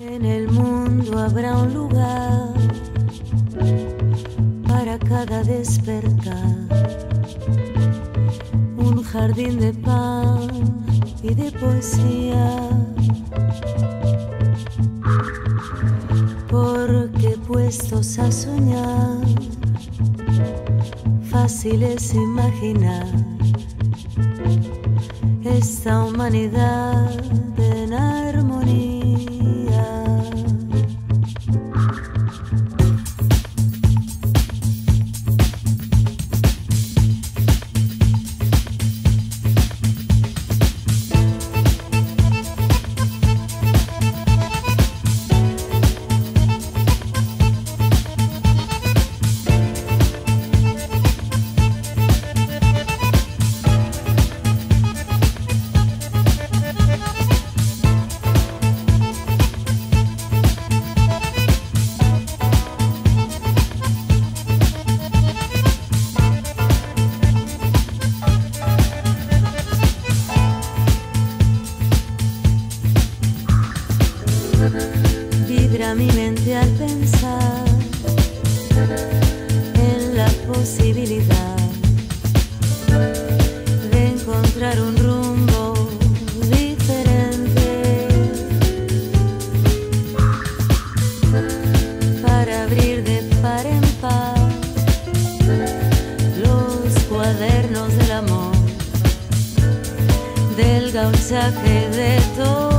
En el mundo habrá un lugar para cada despertar, un jardín de pan y de poesía. Porque puestos a soñar, fácil es imaginar esta humanidad vibra mi mente al pensar en la posibilidad de encontrar un rumbo diferente para abrir de par en par los cuadernos del amor del gauchaje de todo.